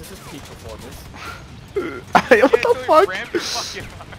This is peak performance. what the fuck?